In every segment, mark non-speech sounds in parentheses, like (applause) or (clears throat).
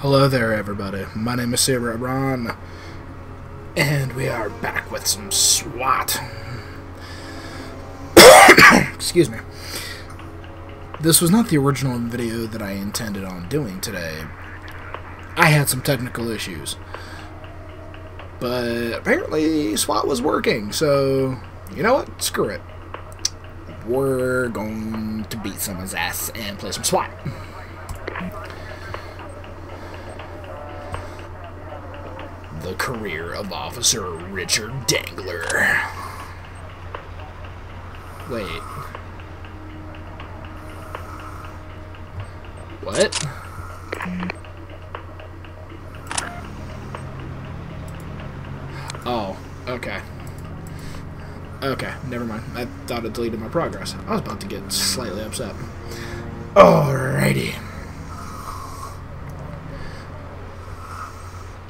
Hello there, everybody. My name is Sabre Aran, and we are back with some SWAT. (coughs) Excuse me. This was not the original video that I intended on doing today. I had some technical issues. But apparently SWAT was working, so you know what? Screw it. We're going to beat someone's ass and play some SWAT. The career of Officer Richard Dangler. Wait. What? Oh, okay. Okay, never mind. I thought it deleted my progress. I was about to get slightly upset. Alrighty.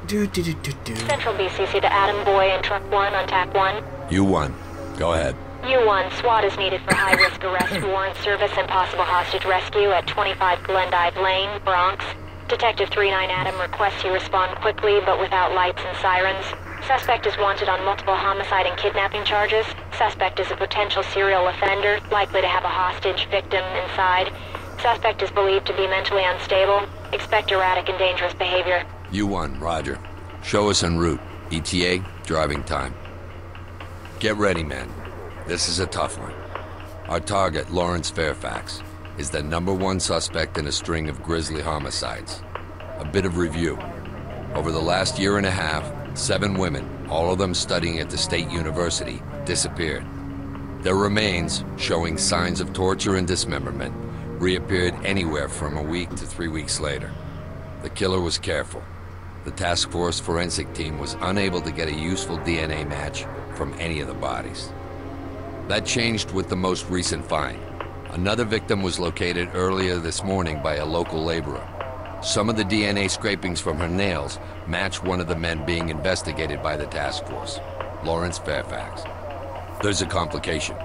Do, do, do, do, do. Central BCC to Adam Boy and Truck 1 on TAC 1. You won. Go ahead. U1, SWAT is needed for high-risk arrest (clears throat) warrant service and possible hostage rescue at 25 Glendive Lane, Bronx. Detective 39 Adam requests you respond quickly but without lights and sirens. Suspect is wanted on multiple homicide and kidnapping charges. Suspect is a potential serial offender, likely to have a hostage victim inside. Suspect is believed to be mentally unstable. Expect erratic and dangerous behavior. You won, Roger. Show us en route. ETA, driving time. Get ready, man. This is a tough one. Our target, Lawrence Fairfax, is the number one suspect in a string of grisly homicides. A bit of review. Over the last year and a half, seven women, all of them studying at the State University, disappeared. Their remains, showing signs of torture and dismemberment, reappeared anywhere from a week to three weeks later. The killer was careful. The task force forensic team was unable to get a useful DNA match from any of the bodies. That changed with the most recent find. Another victim was located earlier this morning by a local laborer. Some of the DNA scrapings from her nails match one of the men being investigated by the task force, Lawrence Fairfax. There's a complication.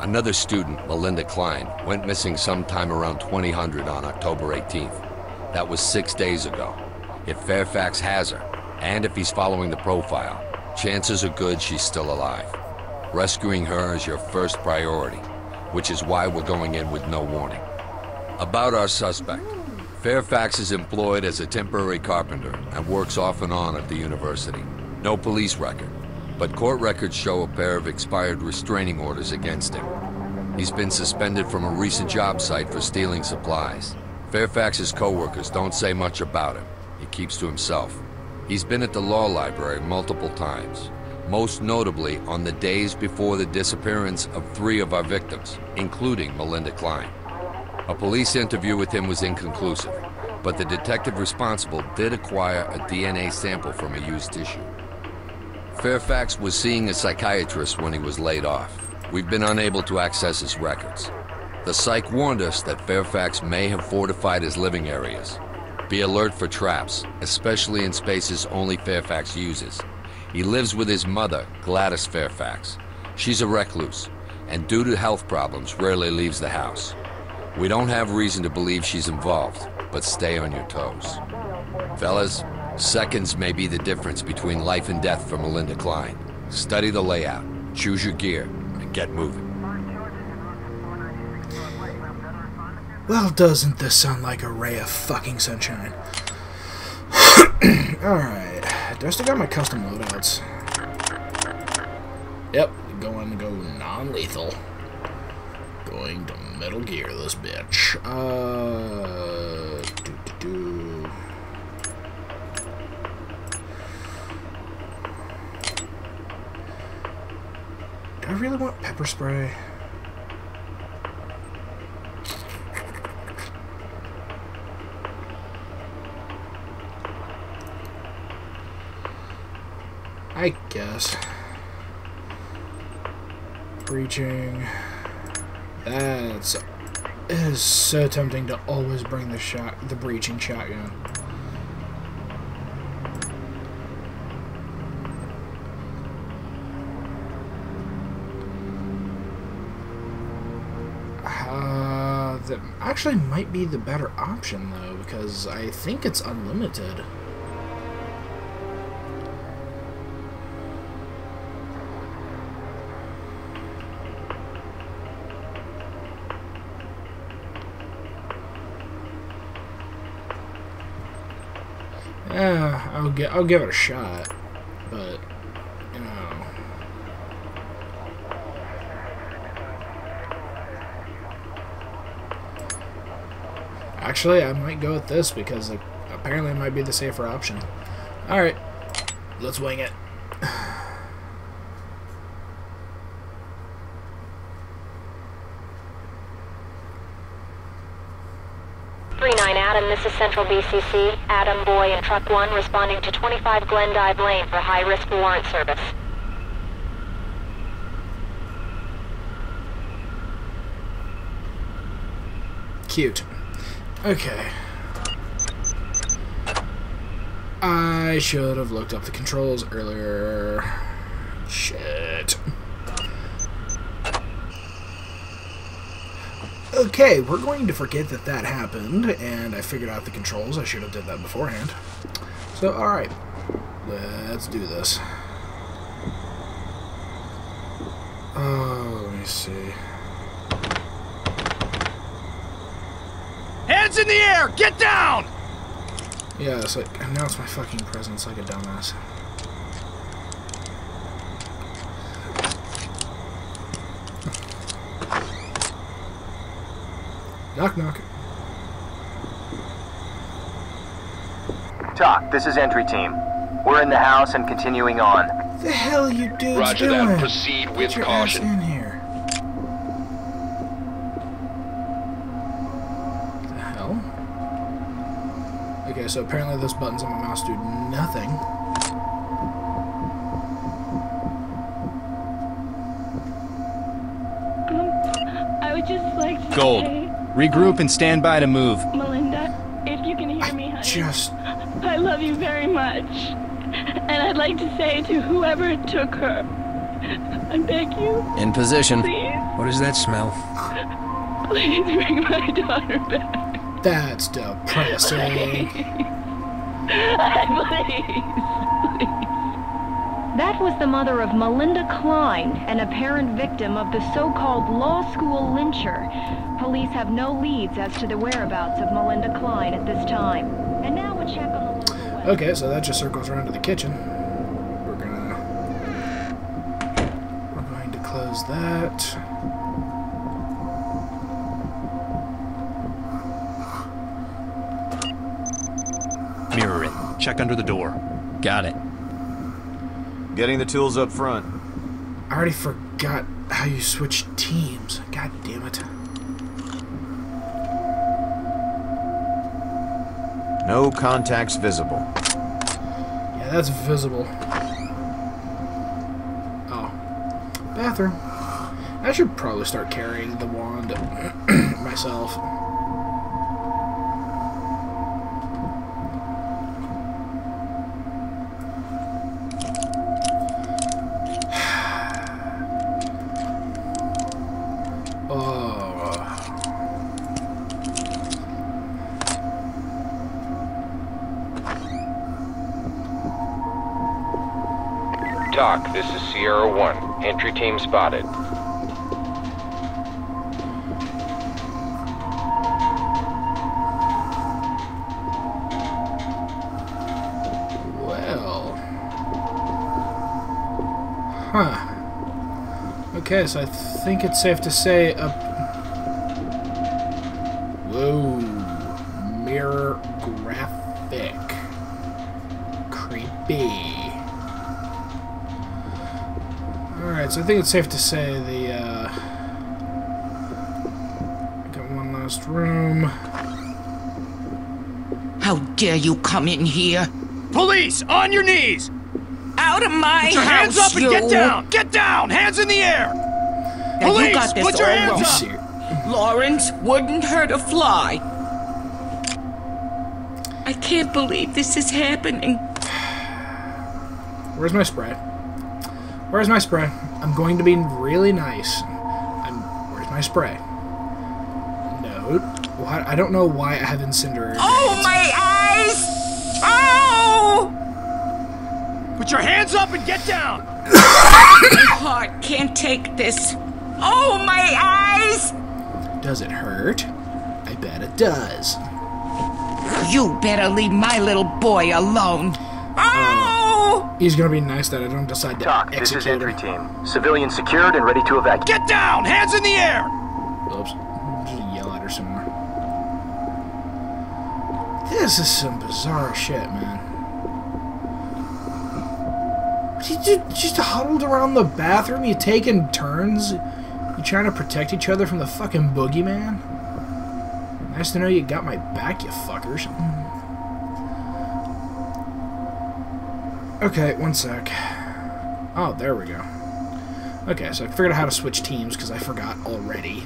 Another student, Melinda Klein, went missing sometime around 2000 on October 18th. That was six days ago. If Fairfax has her, and if he's following the profile, chances are good she's still alive. Rescuing her is your first priority, which is why we're going in with no warning. About our suspect. Fairfax is employed as a temporary carpenter and works off and on at the university. No police record, but court records show a pair of expired restraining orders against him. He's been suspended from a recent job site for stealing supplies. Fairfax's co-workers don't say much about him. He keeps to himself. He's been at the law library multiple times, most notably on the days before the disappearance of three of our victims, including Melinda Klein. A police interview with him was inconclusive, but the detective responsible did acquire a DNA sample from a used tissue. Fairfax was seeing a psychiatrist when he was laid off. We've been unable to access his records. The psych warned us that Fairfax may have fortified his living areas. Be alert for traps, especially in spaces only Fairfax uses. He lives with his mother, Gladys Fairfax. She's a recluse, and due to health problems, rarely leaves the house. We don't have reason to believe she's involved, but stay on your toes. Fellas, seconds may be the difference between life and death for Melinda Klein. Study the layout, choose your gear, and get moving. Well, doesn't this sound like a ray of fucking sunshine? (clears throat) Alright. Do I still got my custom loadouts? Yep, going to go non-lethal. Going to Metal Gear this bitch. Uh... Doo -doo -doo. Do I really want pepper spray? I guess. Breaching. That's it is so tempting to always bring the shot the breaching shotgun. Uh, the actually might be the better option, though, because I think it's unlimited. I'll get I'll give it a shot, but you know. Actually, I might go with this because like, apparently it might be the safer option. All right, let's wing it. (sighs) 39 Adam, this is Central BCC. Adam, Boy, and Truck 1 responding to 25 Glendive Lane for high-risk warrant service. Cute. Okay. I should have looked up the controls earlier. Shit. Okay, we're going to forget that that happened, and I figured out the controls. I should have did that beforehand. So, alright. Let's do this. Oh, let me see. Hands in the air! Get down! Yeah, it's like, announce my fucking presence like a dumbass. Knock knock. TOC, this is entry team. We're in the house and continuing on. The hell you dudes Roger doing? that. Proceed with Get your ass in here. The hell? Okay, so apparently those buttons on my mouse do nothing. I would just like to Gold. Say, Regroup and stand by to move. Melinda, if you can hear me, I honey, just I love you very much. And I'd like to say to whoever took her, I beg you, In position. please, What does that smell? please bring my daughter back. that's depressing. (laughs) please. That was the mother of Melinda Klein, an apparent victim of the so-called law school lyncher. Police have no leads as to the whereabouts of Melinda Klein at this time. And now a check on the local. Okay, so that just circles around to the kitchen. We're gonna we're going to close that. Mirror it. Check under the door. Got it. Getting the tools up front. I already forgot how you switch teams. God damn it. No contacts visible. Yeah, that's visible. Oh. Bathroom. I should probably start carrying the wand (clears throat) myself. TOC, this is Sierra 1. Entry team spotted. Well. Huh. Okay, so I think it's safe to say a. think it's safe to say the, uh. Got one last room. How dare you come in here? Police, on your knees! Out of my Put your house, hands up and you! get down! Get down! Hands in the air! Now you Police, got this put your hands wrong. Up! see- Lawrence wouldn't hurt a fly. I can't believe this is happening. Where's my spray? Where's my spray? I'm going to be really nice. I'm. Where's my spray? No. Why, I don't know why I have incendiary. Oh, my eyes! Oh! Put your hands up and get down! (coughs) My heart can't take this. Oh, my eyes! Does it hurt? I bet it does. You better leave my little boy alone. Oh! He's gonna be nice that I don't decide to TOC, this is execute entry him. team. Civilian secured and ready to evacuate. Get down! Hands in the air! Oops. Just yell at her some more. This is some bizarre shit, man. You just huddled around the bathroom, you taking turns? You trying to protect each other from the fucking boogeyman? Nice to know you got my back, you fuckers. Okay, one sec. Oh, there we go. Okay, so I figured out how to switch teams because I forgot already.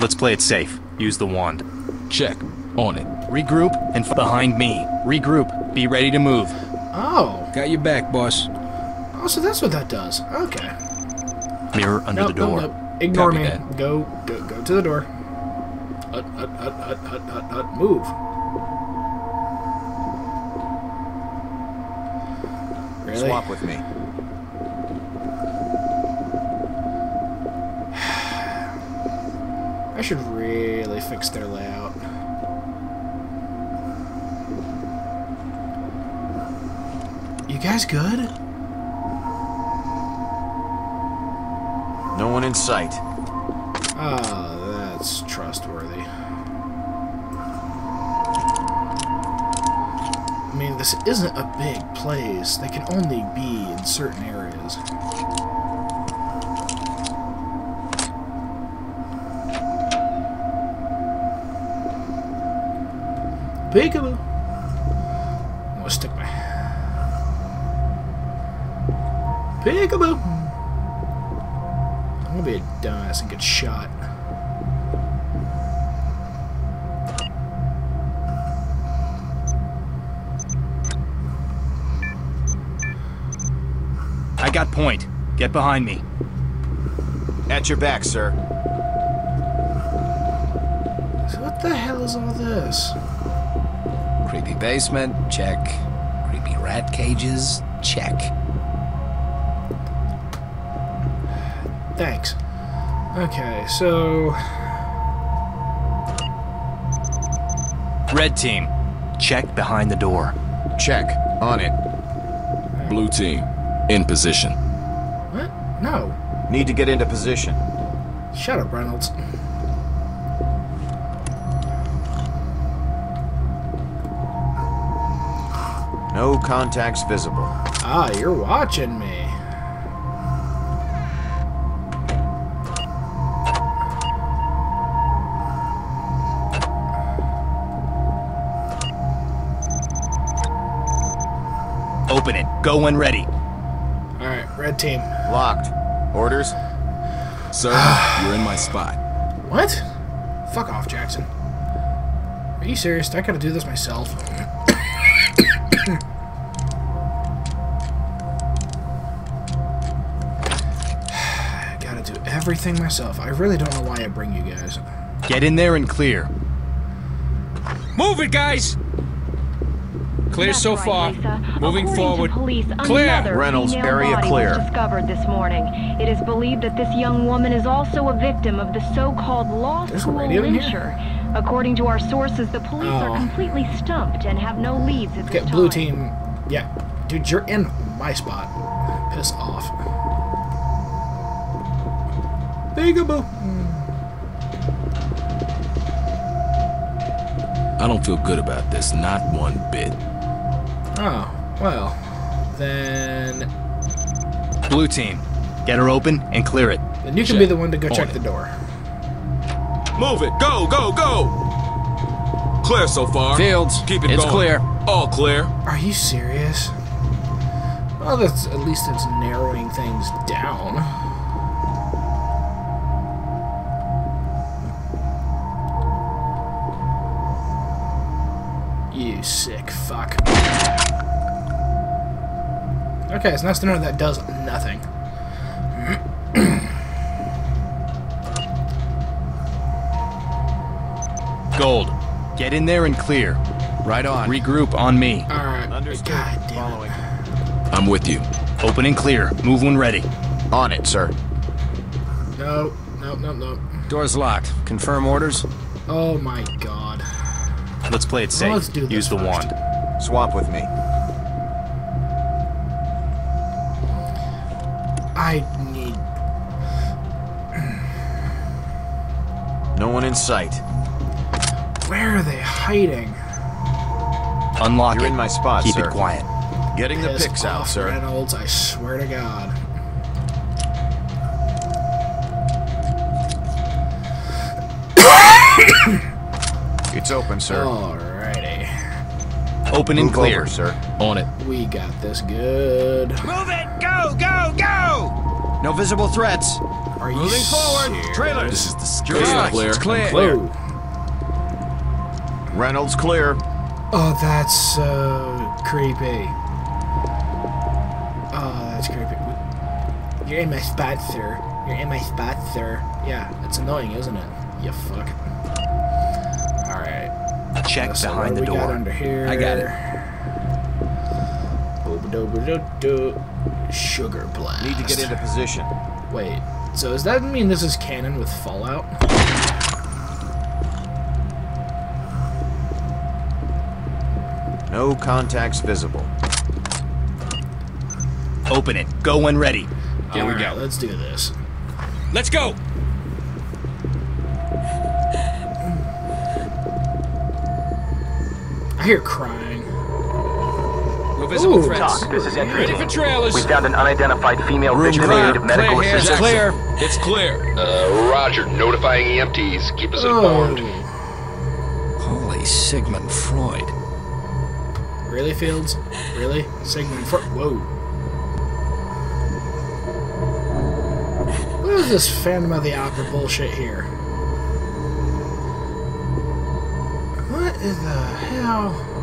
Let's play it safe. Use the wand. Check. On it. Regroup and f- behind me. Regroup. Be ready to move. Oh. Got your back, boss. Oh, so that's what that does. Okay. Mirror under Nope, the door. nope, nope. Ignore Copy me. that. Go, go, go to the door. Hut, hut, hut, hut, hut, hut, hut. Move. Really? Swap with me. (sighs) I should really fix their layout. You guys good? No one in sight. Ah, that's trustworthy. I mean, this isn't a big place. They can only be in certain areas. Peekaboo. I'm gonna stick my peekaboo. I'm gonna be a dumbass and get shot. I got point. Get behind me. At your back, sir. So what the hell is all this? Creepy basement, check. Creepy rat cages, check. Thanks. Okay, so Red team. Check behind the door. Check. On it. Blue team, in position. What? No. Need to get into position. Shut up, Reynolds. No contacts visible. Ah, you're watching me. Open it. Go when ready. All right, red team. Locked. Orders? Sir, (sighs) you're in my spot. What? Fuck off, Jackson. Are you serious? I gotta do this myself. I (sighs) gotta do everything myself. I really don't know why I bring you guys. Get in there and clear. Move it, guys! Clear That's so right, far. Lisa. Moving According forward. To police, Clear. Another Reynolds, female area body clear. Was discovered this morning. It is believed that this young woman is also a victim of the so-called law There's school radio in here? lyncher. According to our sources, the police Oh. are completely stumped and have no leads at Okay, this blue team. Yeah, dude, you're in my spot. Piss off. Peekaboo. I don't feel good about this, not one bit. Oh, well, then Blue team. Get her open and clear it. then you can Check. be the one to go On check it. the door. Move it! Go, go, go! Clear so far. Fields, Keep it it's going. clear. All clear. Are you serious? Well, that's at least it's narrowing things down. You sick fuck. Okay, it's nice to know that does nothing. Gold. Get in there and clear. Right on. Regroup on me. Alright. God Following. I'm with you. Open and clear. Move when ready. On it, sir. No, no, no, no. Door's locked. Confirm orders. Oh my god. Let's play it safe. Well, let's do this Use the first. wand. Swap with me. One in sight. Where are they hiding? Unlock You're it. in my spot, Keep sir. it quiet. Getting the Piss picks out, sir. Reynolds, I swear to God. It's open, sir. Alrighty. Open and Move clear. over, sir. On it. We got this good. Move it! Go, go, go! No visible threats. Are you Moving forward. serious? Trailers. This is the Clear. scary Clear. It's Clear. Whoa. Reynolds clear. Oh, that's so creepy. Oh, that's creepy. You're in my spot, sir. You're in my spot, sir. Yeah, it's annoying, isn't it? You fuck. Alright. Check So behind what the do we got door. under here? I got it. Booba-dooba-doo-doo. Sugar blast. Need to get into position. Wait, so does that mean this is canon with Fallout? No contacts visible. Open it. Go when ready. Here we Alright, go. Let's do this. Let's go. I hear crying. No visible Ooh. threats. TOC, this is entry Ready for trailers. We found an unidentified female victim in need of medical Clear here. assistance. Clear. It's clear. Uh, roger. Notifying EMTs. Keep us informed. Oh. Holy Sigmund Freud. Really, Fields? Really? Sigmund Freud? Whoa. What is this Phantom of the Opera bullshit here? What in the hell?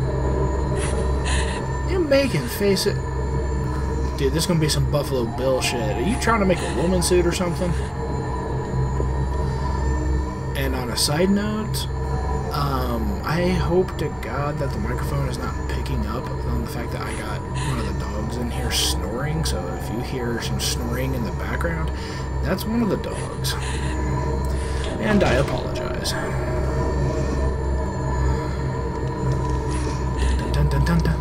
You making face it? Dude, this is gonna be some Buffalo Bill shit. Are you trying to make a woman suit or something? And on a side note, um, I hope to God that the microphone is not picking up on the fact that I got one of the dogs in here snoring. So if you hear some snoring in the background, that's one of the dogs. And I apologize. Dun dun dun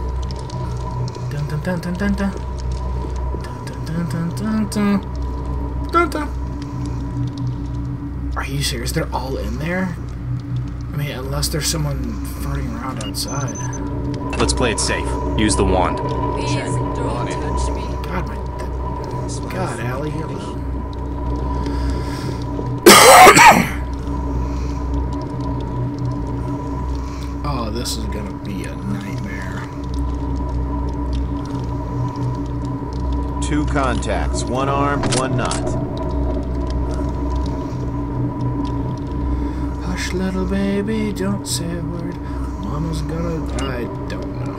dun. Dun dun dun dun dun dun. Dun dun dun dun. Are you serious? They're all in there? I mean, unless there's someone farting around outside. Let's play it safe. Use the wand. God, my. God, Allie, hello. (coughs) oh, this is gonna be a nightmare. Two contacts. One armed, one not. Hush, little baby, don't say a word. Mama's gonna. I don't know.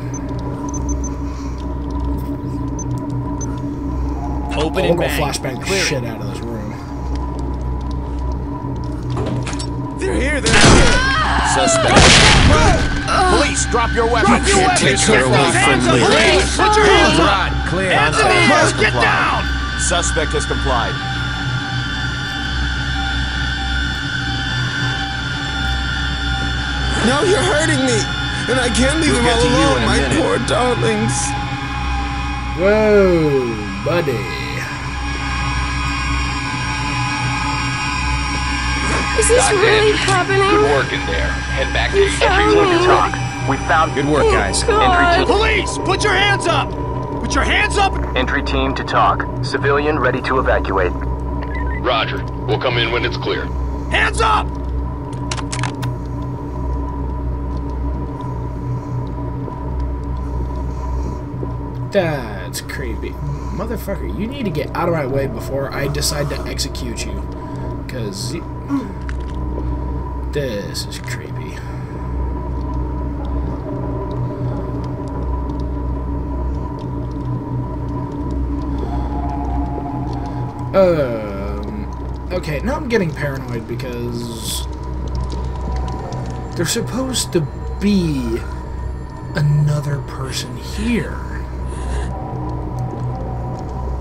Open We'll and go bang. flashbang the Clear shit out of this room. They're here, they're here. Suspect. Police, drop your weapons. Take her away from me. Put your hands up! Clear. Hands in the air! has Get complied. down! Suspect has complied. Now you're hurting me, and I can't leave We'll them all you alone, my minute. poor darlings. Whoa, buddy. Is this Doc really Good happening? work in there. Head back to You your found Entry team talk. We found Good work, oh, guys. entry God. team. Police! Put your hands up! Put your hands up! Entry team to TOC. Civilian ready to evacuate. Roger. We'll come in when it's clear. Hands up! That's creepy. Motherfucker, you need to get out of my way before I decide to execute you. Because. This is creepy. Um. Okay, now I'm getting paranoid because. There's supposed to be another person here.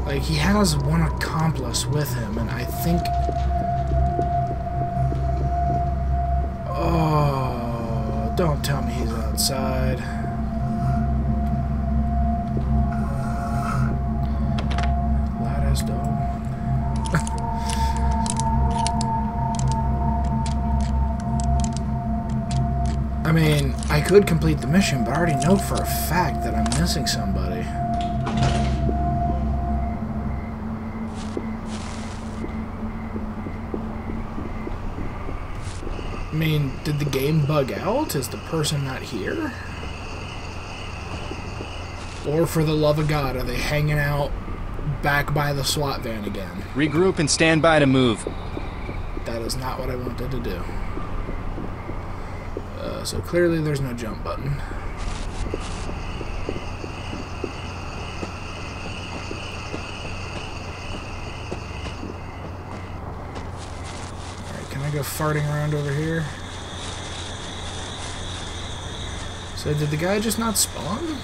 Like, he has one accomplice with him, and I think... Oh, don't tell me he's outside. Could complete the mission, but I already know for a fact that I'm missing somebody. I mean, did the game bug out? Is the person not here? Or for the love of God, are they hanging out back by the SWAT van again? Regroup and stand by to move. That is not what I wanted to do. So clearly there's no jump button. Alright, can I go farting around over here? So did the guy just not spawn?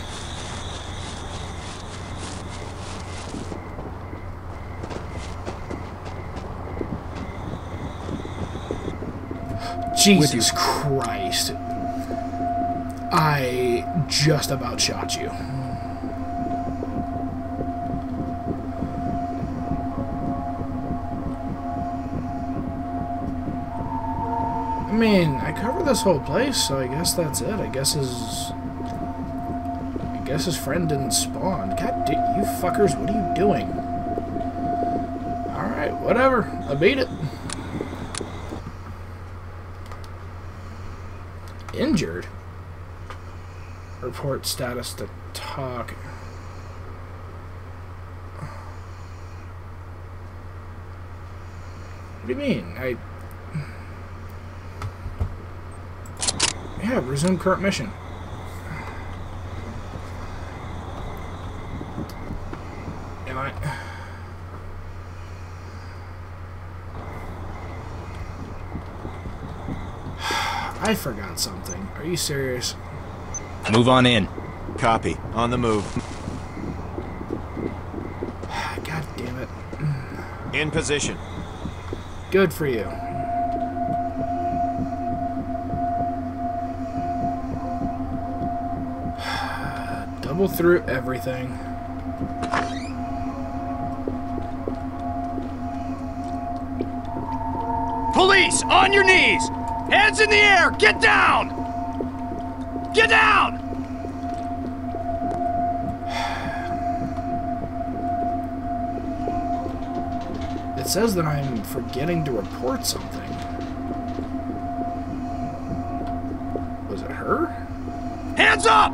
Jesus Christ. I just about shot you. I mean, I covered this whole place, so I guess that's it. I guess his... I guess his friend didn't spawn. God damn, you fuckers, what are you doing? Alright, whatever. I beat it. Injured? Report status to TOC. What do you mean? I... Yeah, resume current mission. Am I... (sighs) I forgot something. Are you serious? Move on in. Copy. On the move. (sighs) God damn it. In position. Good for you. (sighs) Double through everything. Police, on your knees! Hands in the air! Get down! Get down! It says that I'm forgetting to report something. Was it her? Hands up!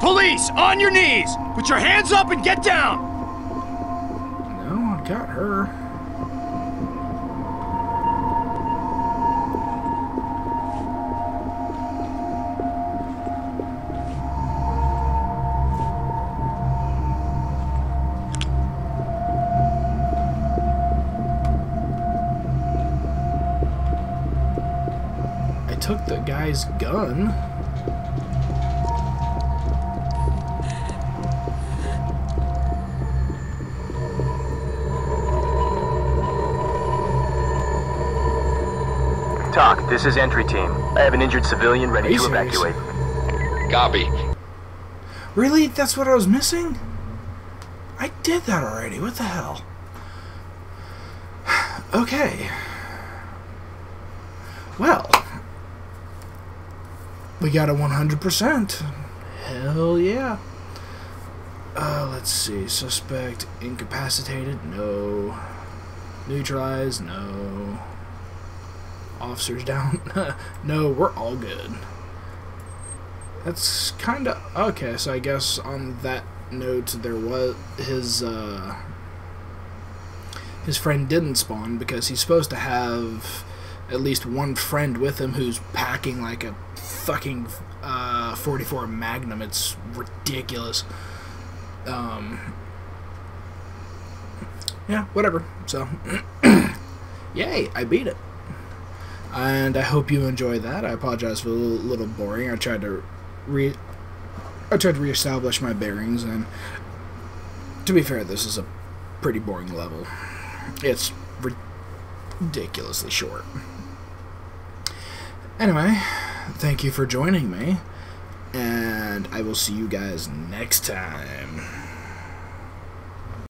Police, on your knees! Put your hands up and get down! No, I got her. Took guy's gun. TOC, this is entry team. I have an injured civilian ready Are to evacuate. Copy. Really? That's what I was missing? I did that already. What the hell? (sighs) Okay. Well, we got a 100%. Hell yeah. Uh, let's see. Suspect incapacitated? No. Neutralized? No. Officers down? (laughs) no, we're all good. That's kind of okay. So I guess on that note, there was his uh, his friend didn't spawn because he's supposed to have at least one friend with him who's packing like a fucking uh, 44 Magnum. It's ridiculous. Um, yeah, whatever. So, (clears throat) yay, I beat it. And I hope you enjoy that. I apologize for a little, little boring. I tried to re I tried to reestablish my bearings and to be fair, this is a pretty boring level. It's ridiculously short. Anyway, thank you for joining me, and I will see you guys next time.